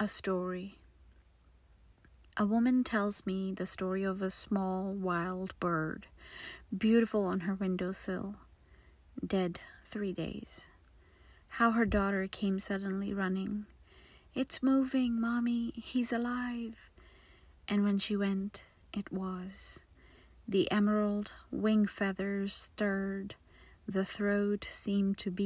A story. A woman tells me the story of a small wild bird, beautiful on her windowsill, dead three days. How her daughter came suddenly running. It's moving, Mommy, he's alive. And when she went, it was. The emerald wing feathers stirred, the throat seemed to be